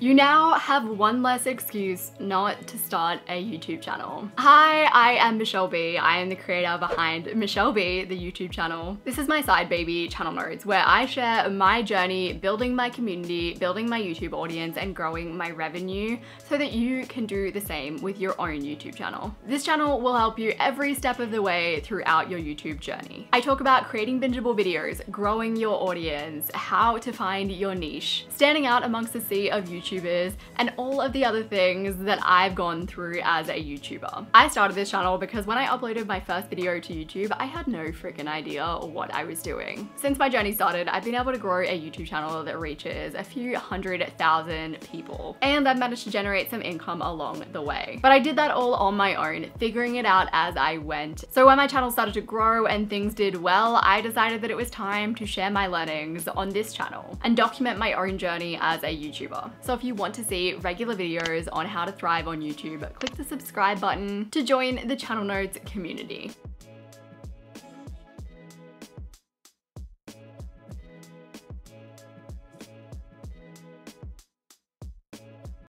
You now have one less excuse not to start a YouTube channel. Hi, I am Michelle B. I am the creator behind Michelle B, the YouTube channel. This is my side baby channel notes where I share my journey building my community, building my YouTube audience, and growing my revenue so that you can do the same with your own YouTube channel. This channel will help you every step of the way throughout your YouTube journey. I talk about creating bingeable videos, growing your audience, how to find your niche, standing out amongst the sea of YouTube YouTubers, and all of the other things that I've gone through as a YouTuber. I started this channel because when I uploaded my first video to YouTube, I had no freaking idea what I was doing. Since my journey started, I've been able to grow a YouTube channel that reaches a few hundred thousand people, and I've managed to generate some income along the way. But I did that all on my own, figuring it out as I went. So when my channel started to grow and things did well, I decided that it was time to share my learnings on this channel and document my own journey as a YouTuber. So if you want to see regular videos on how to thrive on YouTube, click the subscribe button to join the channel notes community.